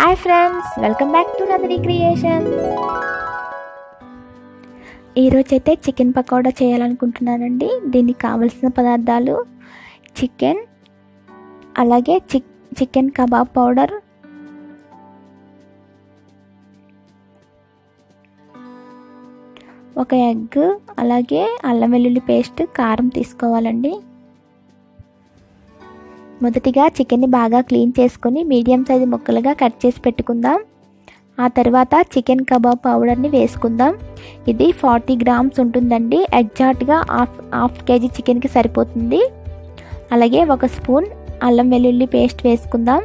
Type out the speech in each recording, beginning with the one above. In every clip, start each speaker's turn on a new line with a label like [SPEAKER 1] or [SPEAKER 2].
[SPEAKER 1] Hi friends welcome back to Nandini creations ఈరోజైతే chicken pakoda చేయాలనుకుంటున్నానండి. దీనికి కావలసిన పదార్థాలు చికెన్ అలాగే చిక్ చికెన్ కబాబ్ పౌడర్ ఒక ఎగ్ అలాగే అల్లం వెల్లుల్లి పేస్ట్ కారం తీసుకోవాలండి. మొదటిగా చికెన్ని బాగా క్లీన్ చేసుకొని మీడియం సైజు ముక్కలుగా కట్ చేసి పెట్టుకుందాం. ఆ తర్వాత చికెన్ కబాబ్ పౌడర్ని వేసుకుందాం. ఇది ఫార్టీ గ్రామ్స్ ఉంటుందండి. ఎగ్జాక్ట్గా హాఫ్ హాఫ్ కేజీ చికెన్కి సరిపోతుంది. అలాగే ఒక స్పూన్ అల్లం వెల్లుల్లి పేస్ట్ వేసుకుందాం.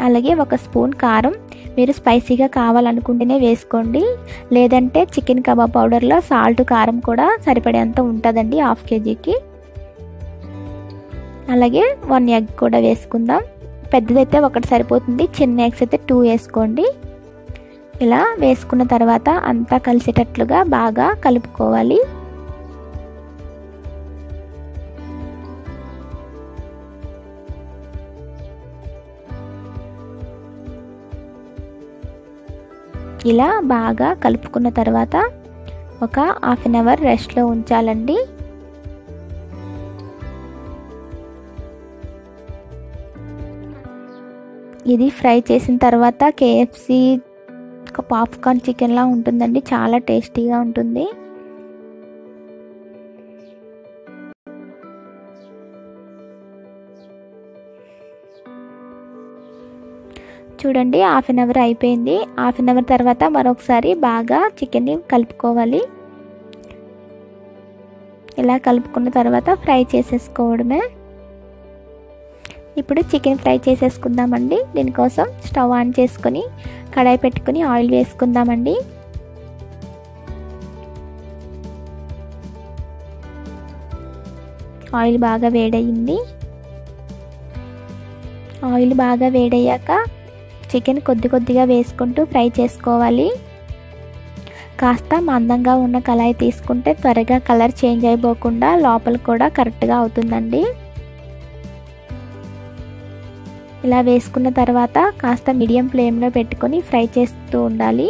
[SPEAKER 1] అలాగే ఒక స్పూన్ కారం మీరు స్పైసీగా కావాలనుకుంటేనే వేసుకోండి. లేదంటే చికెన్ కబాబ్ పౌడర్లో సాల్ట్ కారం కూడా సరిపడేంత ఉంటుందండి హాఫ్ కేజీకి. అలాగే వన్ ఎగ్ కూడా వేసుకుందాం. పెద్దదైతే ఒకటి సరిపోతుంది చిన్న ఎగ్స్ అయితే టూ వేసుకోండి. ఇలా వేసుకున్న తర్వాత అంతా కలిసేటట్లుగా బాగా కలుపుకోవాలి. ఇలా బాగా కలుపుకున్న తర్వాత ఒక హాఫ్ అన్ అవర్ రెస్ట్లో ఉంచాలండి. ఇది ఫ్రై చేసిన తర్వాత కేఎఫ్సి ఒక పాప్కార్న్ చికెన్లా ఉంటుందండి. చాలా టేస్టీగా ఉంటుంది. చూడండి హాఫ్ అన్ అవర్ అయిపోయింది. హాఫ్ అన్ అవర్ తర్వాత మరొకసారి బాగా చికెన్ని కలుపుకోవాలి. ఇలా కలుపుకున్న తర్వాత ఫ్రై చేసేసుకోవడమే. ఇప్పుడు చికెన్ ఫ్రై చేసేసుకుందామండి. దీనికోసం స్టవ్ ఆన్ చేసుకొని కడాయి పెట్టుకొని ఆయిల్ వేసుకుందామండి. ఆయిల్ బాగా వేడయింది. ఆయిల్ బాగా వేడయ్యాక చికెన్ కొద్ది కొద్దిగా వేసుకుంటూ ఫ్రై చేసుకోవాలి. కాస్త మందంగా ఉన్న కళాయి తీసుకుంటే త్వరగా కలర్ చేంజ్ అయిపోకుండా లోపల కూడా కరెక్ట్గా అవుతుందండి. ఇలా వేసుకున్న తర్వాత కాస్త మీడియం ఫ్లేమ్లో పెట్టుకొని ఫ్రై చేస్తూ ఉండాలి.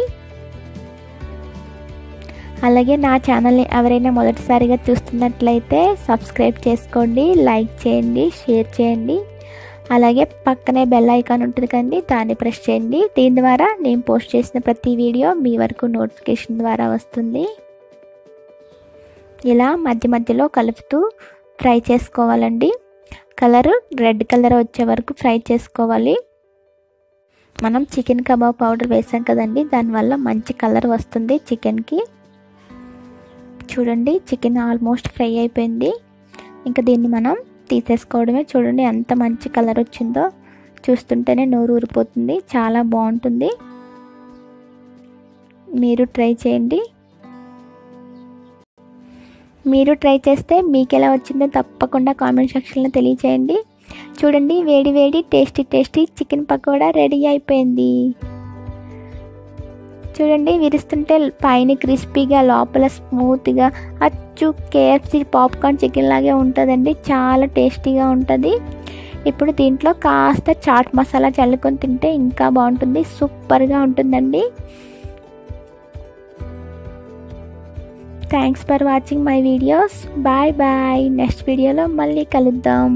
[SPEAKER 1] అలాగే నా ఛానల్ని ఎవరైనా మొదటిసారిగా చూస్తున్నట్లయితే సబ్స్క్రైబ్ చేసుకోండి లైక్ చేయండి షేర్ చేయండి. అలాగే పక్కనే బెల్ ఐకాన్ ఉంటుంది కండి దాన్ని ప్రెస్ చేయండి. దీని ద్వారా నేను పోస్ట్ చేసిన ప్రతి వీడియో మీ వరకు నోటిఫికేషన్ ద్వారా వస్తుంది. ఇలా మధ్య మధ్యలో కలుపుతూ ఫ్రై చేసుకోవాలండి. కలర్ రెడ్ కలర్ వచ్చే వరకు ఫ్రై చేసుకోవాలి. మనం చికెన్ కబాబ్ పౌడర్ వేసాం కదండి దానివల్ల మంచి కలర్ వస్తుంది చికెన్కి చూడండి చికెన్ ఆల్మోస్ట్ ఫ్రై అయిపోయింది. ఇంకా దీన్ని మనం తీసేసుకోవడమే. చూడండి ఎంత మంచి కలర్ వచ్చిందో. చూస్తుంటేనే నోరు ఊరిపోతుంది. చాలా బాగుంటుంది. మీరు ట్రై చేయండి. మీరు ట్రై చేస్తే మీకు ఎలా వచ్చిందో తప్పకుండా కామెంట్ సెక్షన్లో తెలియచేయండి. చూడండి వేడి వేడి tasty tasty chicken pakoda ready అయిపోయింది. చూడండి విరుస్తుంటే పైన క్రిస్పీగా లోపల స్మూత్గా అచ్చు కేఎఫ్సి పాప్కార్న్ చికెన్ లాగే ఉంటుందండి. చాలా టేస్టీగా ఉంటుంది. ఇప్పుడు దీంట్లో కాస్త చాట్ మసాలా చల్లుకొని తింటే ఇంకా బాగుంటుంది. సూపర్గా ఉంటుందండి. Thanks for watching my videos bye bye next వీడియోలో మళ్ళీ కలుద్దాం.